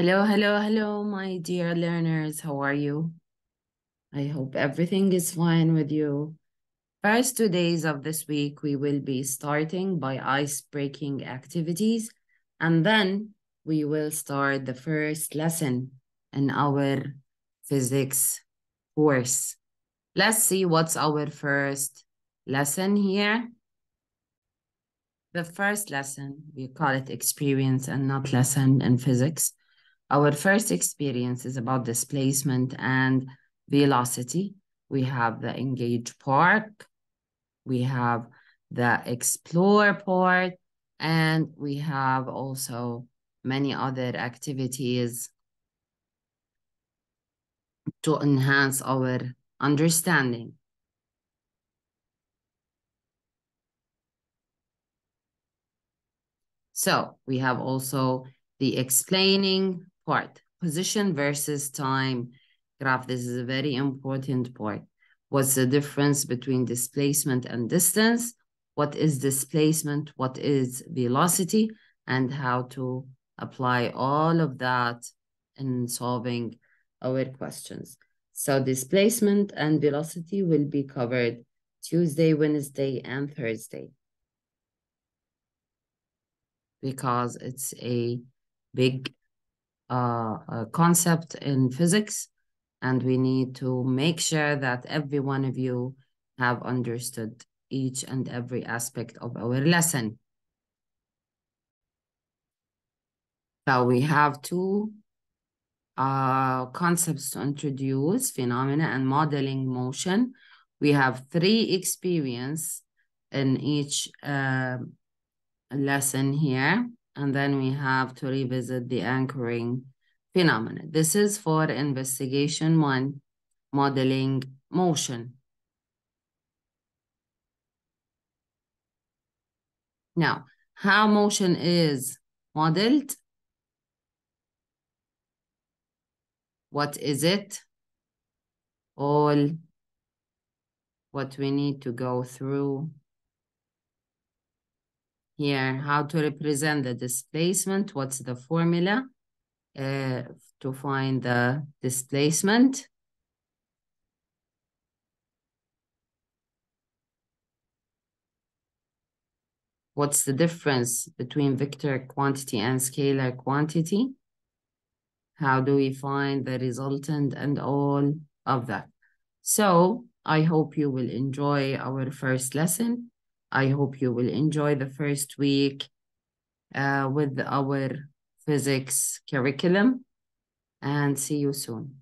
Hello, hello, hello, my dear learners. How are you? I hope everything is fine with you. First two days of this week, we will be starting by ice-breaking activities, and then we will start the first lesson in our physics course. Let's see what's our first lesson here. The first lesson, we call it experience and not lesson in physics. Our first experience is about displacement and velocity. We have the engage part, we have the explore part, and we have also many other activities to enhance our understanding. So we have also the explaining part, position versus time graph. This is a very important part. What's the difference between displacement and distance? What is displacement? What is velocity? And how to apply all of that in solving our questions. So displacement and velocity will be covered Tuesday, Wednesday, and Thursday because it's a big uh, concept in physics and we need to make sure that every one of you have understood each and every aspect of our lesson. So we have two uh, concepts to introduce, phenomena and modeling motion. We have three experience in each uh, lesson here. And then we have to revisit the anchoring phenomena. This is for investigation one, modeling motion. Now, how motion is modeled? What is it? All what we need to go through here, how to represent the displacement, what's the formula uh, to find the displacement. What's the difference between vector quantity and scalar quantity? How do we find the resultant and all of that? So I hope you will enjoy our first lesson. I hope you will enjoy the first week uh, with our physics curriculum and see you soon.